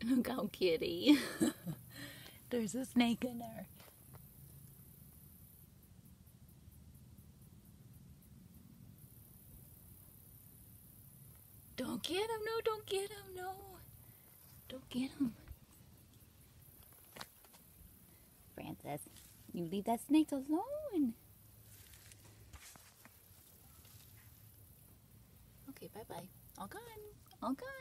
Look how kitty. There's a snake in there. Don't get him, no, don't get him, no. Don't get him. Francis, you leave that snake alone. Okay, bye-bye. All gone. All gone.